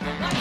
Bye.